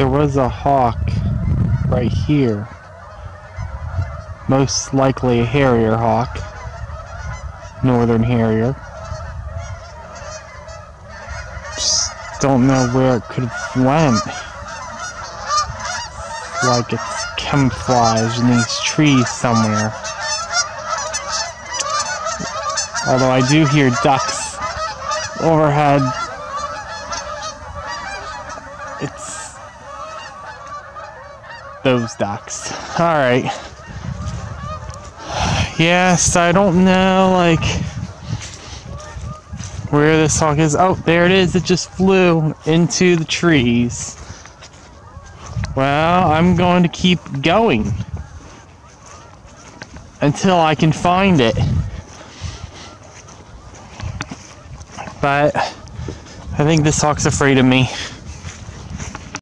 there was a hawk right here. Most likely a harrier hawk. Northern harrier. Just don't know where it could have went. Like it's camouflaged in these trees somewhere. Although I do hear ducks overhead. It's those ducks. Alright. Yes, I don't know, like, where this hawk is. Oh, there it is. It just flew into the trees. Well, I'm going to keep going until I can find it. But I think this hawk's afraid of me.